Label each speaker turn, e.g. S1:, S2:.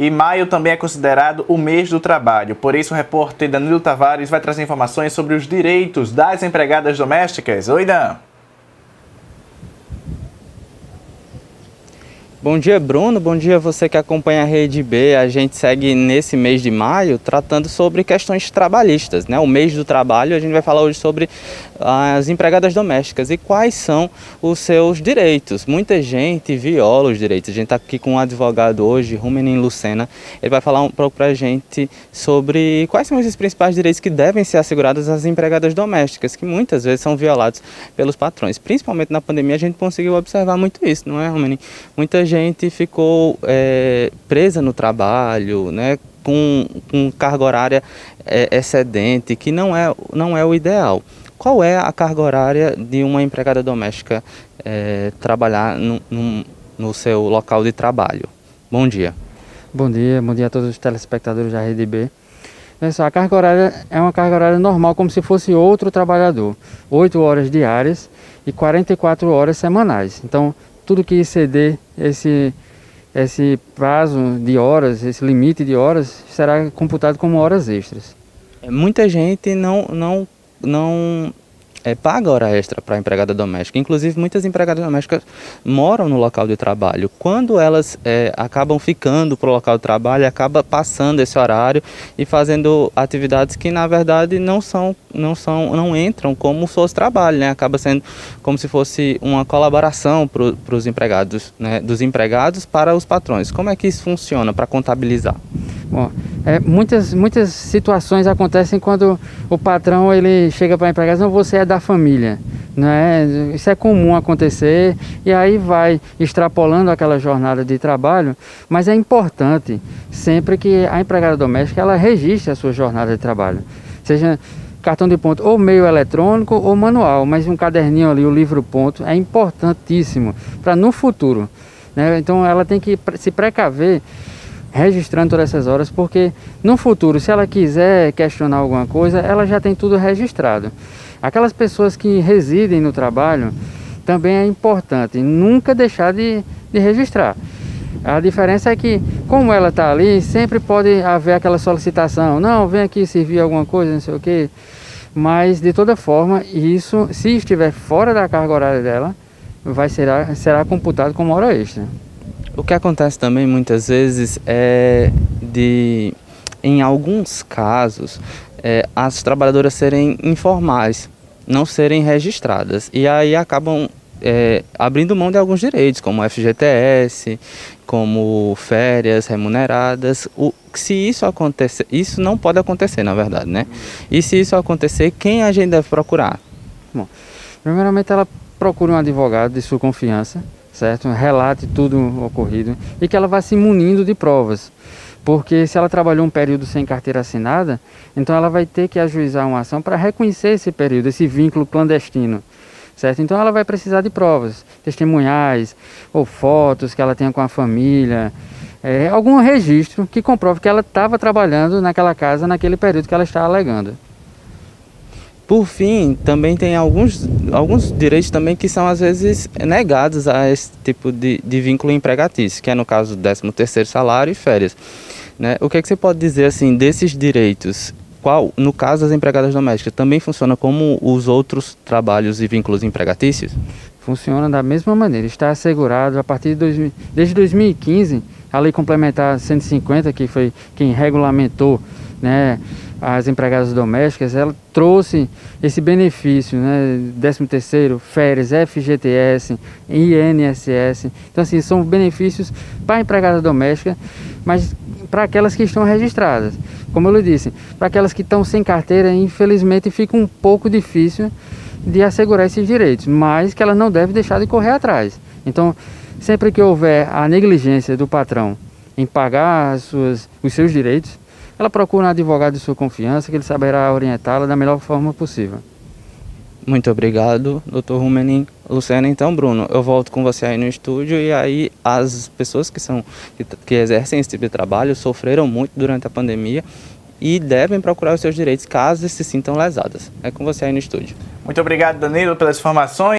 S1: e maio também é considerado o mês do trabalho. Por isso, o repórter Danilo Tavares vai trazer informações sobre os direitos das empregadas domésticas. Oi, Dan.
S2: Bom dia, Bruno. Bom dia você que acompanha a Rede B. A gente segue nesse mês de maio tratando sobre questões trabalhistas, né? O mês do trabalho, a gente vai falar hoje sobre as empregadas domésticas e quais são os seus direitos. Muita gente viola os direitos. A gente está aqui com um advogado hoje, Rumenin Lucena. Ele vai falar um pouco para a gente sobre quais são esses principais direitos que devem ser assegurados às empregadas domésticas, que muitas vezes são violados pelos patrões. Principalmente na pandemia, a gente conseguiu observar muito isso, não é, Rumenin? Muita gente ficou é, presa no trabalho, né, com, com carga horária é, excedente, que não é, não é o ideal. Qual é a carga horária de uma empregada doméstica é, trabalhar no, no, no seu local de trabalho? Bom dia.
S3: Bom dia, bom dia a todos os telespectadores da Rede B. Pessoal, a carga horária é uma carga horária normal, como se fosse outro trabalhador. 8 horas diárias e 44 horas semanais. Então, tudo que exceder esse, esse prazo de horas, esse limite de horas, será computado como horas extras.
S2: Muita gente não, não, não é, paga hora extra para empregada doméstica. Inclusive, muitas empregadas domésticas moram no local de trabalho. Quando elas é, acabam ficando para o local de trabalho, acaba passando esse horário e fazendo atividades que, na verdade, não são, não são, não entram como se fosse trabalho, né? Acaba sendo como se fosse uma colaboração para os empregados, né? Dos empregados para os patrões. Como é que isso funciona para contabilizar?
S3: Bom, é, muitas, muitas situações acontecem quando o patrão ele chega para a empregada, não, você é da família, né? Isso é comum acontecer e aí vai extrapolando aquela jornada de trabalho, mas é importante sempre que a empregada doméstica ela registre a sua jornada de trabalho, seja cartão de ponto ou meio eletrônico ou manual, mas um caderninho ali, o livro ponto, é importantíssimo para no futuro. Né? Então ela tem que se precaver registrando todas essas horas, porque no futuro, se ela quiser questionar alguma coisa, ela já tem tudo registrado. Aquelas pessoas que residem no trabalho, também é importante nunca deixar de, de registrar. A diferença é que, como ela está ali, sempre pode haver aquela solicitação, não, vem aqui servir alguma coisa, não sei o quê. Mas, de toda forma, isso, se estiver fora da carga horária dela, vai será, será computado como hora extra.
S2: O que acontece também muitas vezes é de, em alguns casos, é, as trabalhadoras serem informais, não serem registradas. E aí acabam é, abrindo mão de alguns direitos, como FGTS, como férias remuneradas. O, se isso acontecer, isso não pode acontecer, na verdade, né? E se isso acontecer, quem a gente deve procurar?
S3: Bom, primeiramente ela procura um advogado de sua confiança certo? Relate tudo ocorrido e que ela vá se munindo de provas. Porque se ela trabalhou um período sem carteira assinada, então ela vai ter que ajuizar uma ação para reconhecer esse período, esse vínculo clandestino. Certo? Então ela vai precisar de provas, testemunhais ou fotos que ela tenha com a família, é, algum registro que comprove que ela estava trabalhando naquela casa naquele período que ela está alegando.
S2: Por fim, também tem alguns, alguns direitos também que são às vezes negados a esse tipo de, de vínculo empregatício, que é no caso do 13 terceiro salário e férias. Né? O que, é que você pode dizer assim desses direitos? Qual, no caso das empregadas domésticas, também funciona como os outros trabalhos e vínculos empregatícios?
S3: Funciona da mesma maneira. Está assegurado a partir de desde 2015, a Lei Complementar 150, que foi quem regulamentou né, as empregadas domésticas, ela trouxe esse benefício, né, 13 terceiro, férias, FGTS, INSS. Então assim, são benefícios para a empregada doméstica, mas para aquelas que estão registradas. Como eu lhe disse, para aquelas que estão sem carteira, infelizmente fica um pouco difícil de assegurar esses direitos, mas que ela não deve deixar de correr atrás. Então, sempre que houver a negligência do patrão em pagar suas, os seus direitos, ela procura um advogado de sua confiança que ele saberá orientá-la da melhor forma possível.
S2: Muito obrigado, doutor Rumenin. Luciana, então, Bruno, eu volto com você aí no estúdio e aí as pessoas que, são, que, que exercem esse tipo de trabalho sofreram muito durante a pandemia e devem procurar os seus direitos caso se sintam lesadas. É com você aí no estúdio.
S1: Muito obrigado, Danilo, pelas informações.